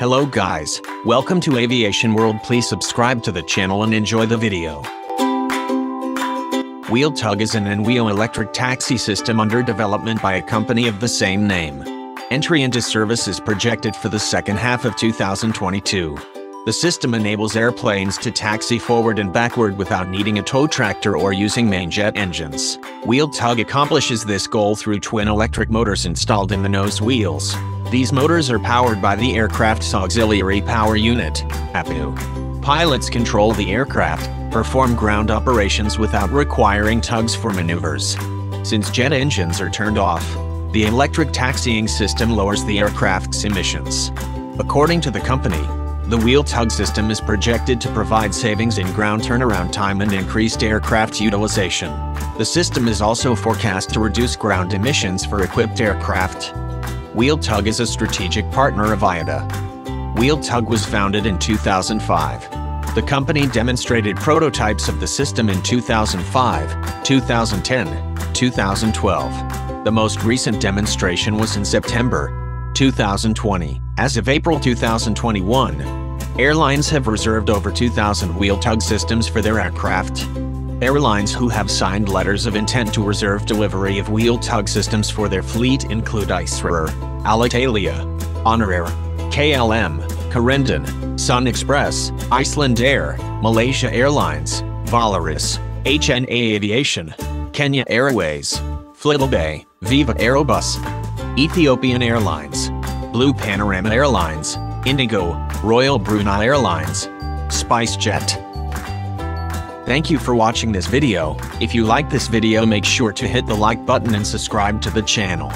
Hello guys, welcome to Aviation World please subscribe to the channel and enjoy the video. WheelTug is an NWEO electric taxi system under development by a company of the same name. Entry into service is projected for the second half of 2022. The system enables airplanes to taxi forward and backward without needing a tow tractor or using main jet engines. WheelTug accomplishes this goal through twin electric motors installed in the nose wheels. These motors are powered by the aircraft's auxiliary power unit, APU. Pilots control the aircraft, perform ground operations without requiring tugs for maneuvers. Since jet engines are turned off, the electric taxiing system lowers the aircraft's emissions. According to the company, the WheelTug system is projected to provide savings in ground turnaround time and increased aircraft utilization. The system is also forecast to reduce ground emissions for equipped aircraft. WheelTug is a strategic partner of IATA. WheelTug was founded in 2005. The company demonstrated prototypes of the system in 2005, 2010, 2012. The most recent demonstration was in September 2020. As of April 2021, airlines have reserved over 2,000 WheelTug systems for their aircraft. Airlines who have signed letters of intent to reserve delivery of WheelTug systems for their fleet include Icerer, Alitalia, Honorair, KLM, Corendon, Sun Express, Icelandair, Malaysia Airlines, Volaris, HNA Aviation, Kenya Airways, FlyBay, Viva Aerobus, Ethiopian Airlines, Blue Panorama Airlines, Indigo, Royal Brunei Airlines, SpiceJet. Thank you for watching this video. If you like this video make sure to hit the like button and subscribe to the channel.